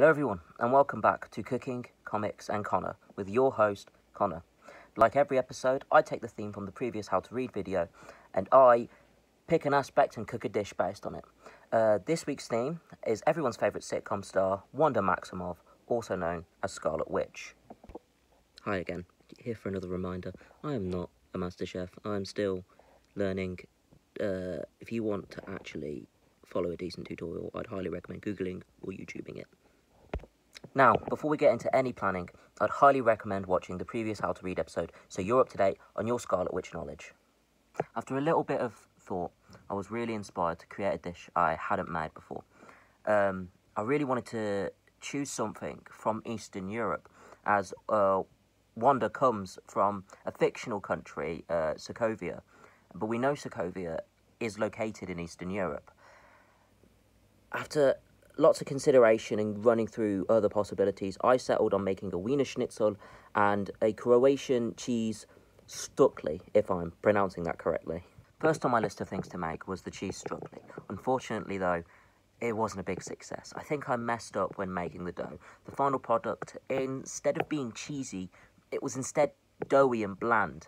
Hello, everyone, and welcome back to Cooking, Comics, and Connor with your host, Connor. Like every episode, I take the theme from the previous How to Read video and I pick an aspect and cook a dish based on it. Uh, this week's theme is everyone's favourite sitcom star, Wanda Maximoff, also known as Scarlet Witch. Hi again, here for another reminder. I am not a master chef, I'm still learning. Uh, if you want to actually follow a decent tutorial, I'd highly recommend Googling or YouTubing it. Now, before we get into any planning, I'd highly recommend watching the previous How to Read episode so you're up to date on your Scarlet Witch knowledge. After a little bit of thought, I was really inspired to create a dish I hadn't made before. Um, I really wanted to choose something from Eastern Europe, as uh, Wanda comes from a fictional country, uh, Sokovia, but we know Sokovia is located in Eastern Europe. After lots of consideration and running through other possibilities, I settled on making a Wiener Schnitzel and a Croatian cheese stuckli, if I'm pronouncing that correctly. First on my list of things to make was the cheese stuckli. Unfortunately, though, it wasn't a big success. I think I messed up when making the dough. The final product, instead of being cheesy, it was instead doughy and bland.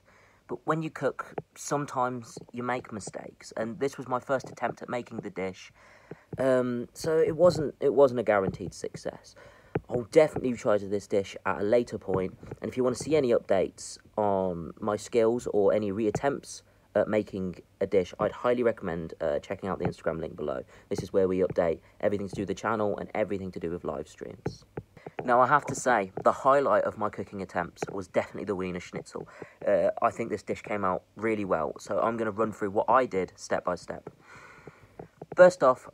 But when you cook, sometimes you make mistakes, and this was my first attempt at making the dish. Um, so it wasn't it wasn't a guaranteed success. I'll definitely try to this dish at a later point, and if you want to see any updates on my skills or any reattempts at making a dish, I'd highly recommend uh, checking out the Instagram link below. This is where we update everything to do with the channel and everything to do with live streams. Now, I have to say, the highlight of my cooking attempts was definitely the Wiener Schnitzel. Uh, I think this dish came out really well, so I'm going to run through what I did step by step. First off,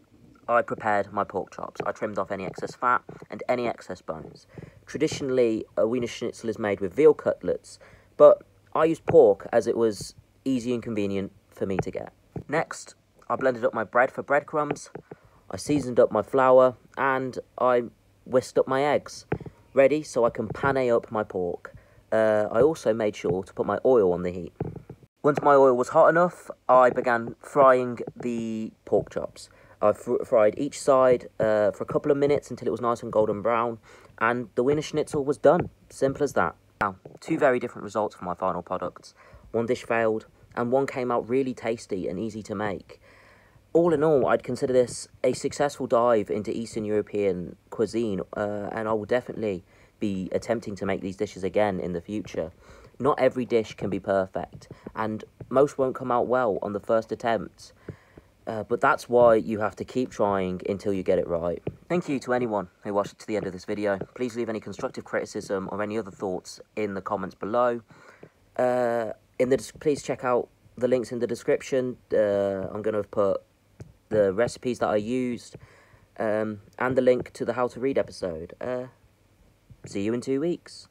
I prepared my pork chops. I trimmed off any excess fat and any excess bones. Traditionally, a Wiener Schnitzel is made with veal cutlets, but I used pork as it was easy and convenient for me to get. Next, I blended up my bread for breadcrumbs, I seasoned up my flour, and I whisked up my eggs, ready so I can pane up my pork. Uh, I also made sure to put my oil on the heat. Once my oil was hot enough, I began frying the pork chops. I fr fried each side uh, for a couple of minutes until it was nice and golden brown, and the Wiener Schnitzel was done. Simple as that. Now, two very different results for my final products. One dish failed, and one came out really tasty and easy to make all in all, I'd consider this a successful dive into Eastern European cuisine, uh, and I will definitely be attempting to make these dishes again in the future. Not every dish can be perfect, and most won't come out well on the first attempt. Uh, but that's why you have to keep trying until you get it right. Thank you to anyone who watched to the end of this video. Please leave any constructive criticism or any other thoughts in the comments below. Uh, in the please check out the links in the description. Uh, I'm going to put the recipes that I used, um, and the link to the How to Read episode. Uh, see you in two weeks.